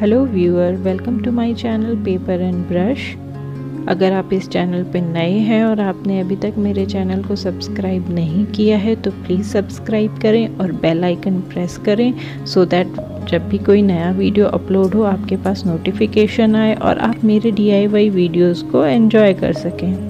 Hello viewer welcome to my channel paper and brush अगर आप इस चैनल पर नए हैं और आपने अभी तक मेरे चैनल को सब्सक्राइब नहीं किया है तो प्लीज़ सब्सक्राइब करें और बेल आइकन प्रेस करें सो so दैट जब भी कोई नया वीडियो अपलोड हो, आपके पास नोटिफिकेशन आए और आप मेरे डी वीडियोज़ को एन्जॉय कर सकें।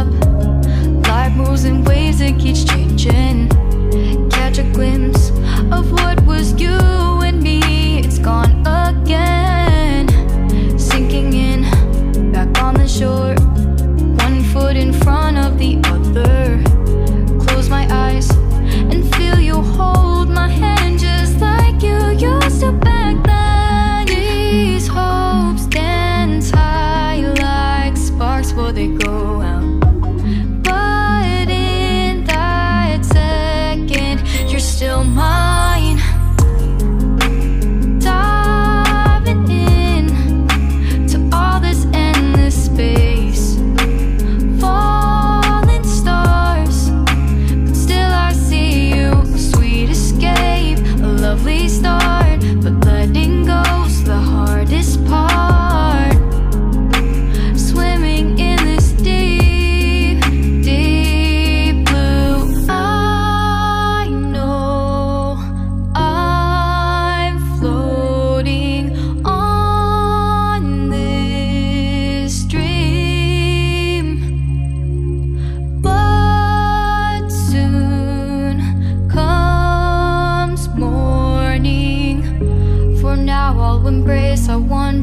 up. Life moves in waves, it keeps changing. Catch a glimpse of what was you. Somehow I'm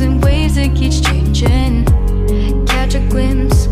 and waves that keeps changing. Catch a glimpse.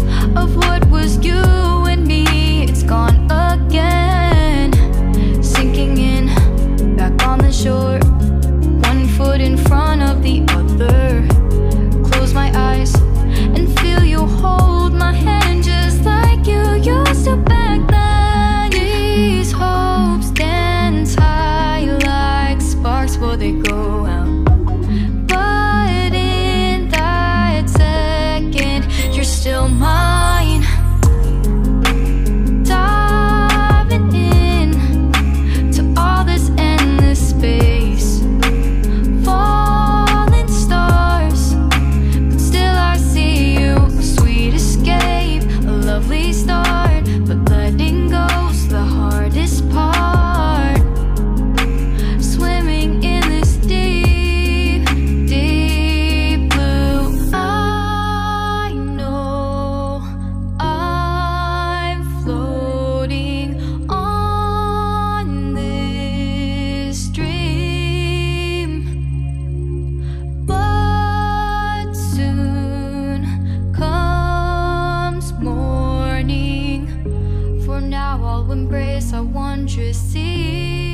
now I'll embrace our wondrous sea.